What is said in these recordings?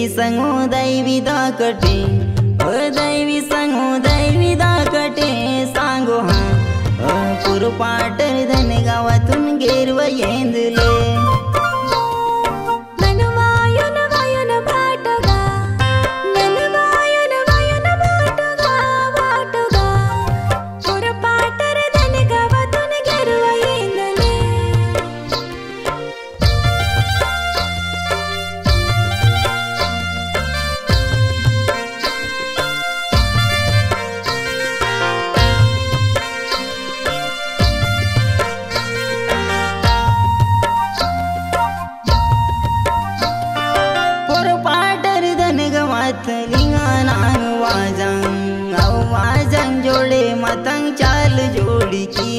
ದೈವಿ ಸಂಗೋ ದೈವಿ ದಾ ಕಟೆ ದೈವಿ ಸಂಗೋ ದೈವಿ ದಾ ಕಟೆ ಸಾಂಗೋ ಹಾ ಪುರು ಪಾಟ ಗೇರುವ ಏಂದಲೇ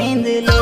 ஏந்திலே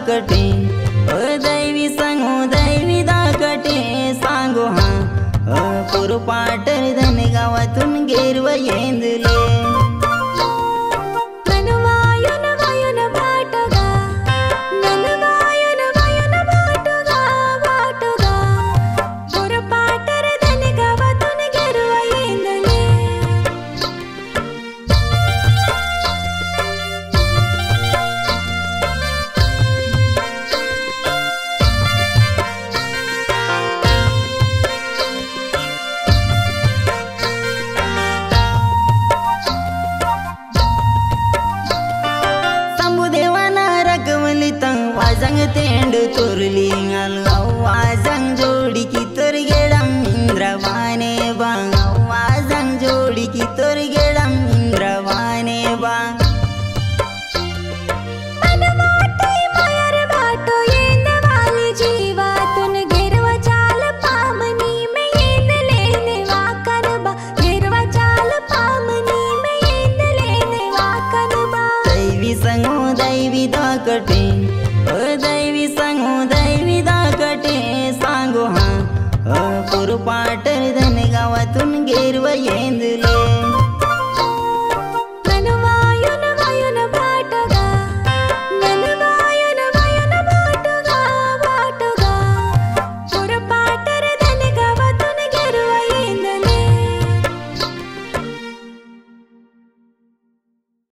दाकटे. दैवी सांगू दैवी दाकटे. सांगू हा अपूर पाटर धनगावातून गेरव येंदले. आवाजंग तेंड चोरली घाल आवाजंग जोडी की तर गेडा